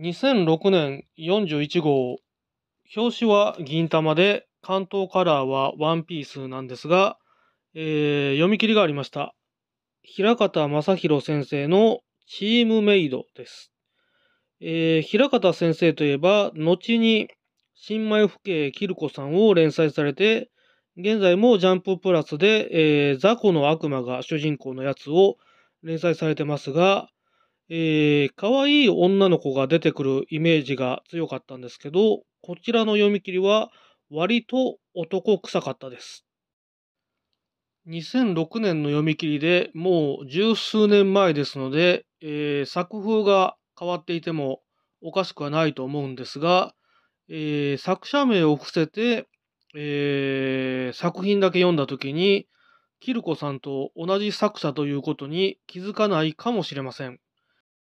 2006年41号、表紙は銀玉で、関東カラーはワンピースなんですが、えー読み切りがありました。平方正宏先生のチームメイドです。えー平方先生といえば、後に新米府警キルコさんを連載されて、現在もジャンププラスで、えー雑魚の悪魔が主人公のやつを連載されてますが、えー、可愛い女の子が出てくるイメージが強かったんですけど、こちらの読み切りは割と男臭かったです。2006年の読み切りでもう十数年前ですので、えー作風が変わっていてもおかしくはないと思うんですが、えー作者名を伏せて、えー作品だけ読んだ時に、キルコさんと同じ作者ということに気づかないかもしれません。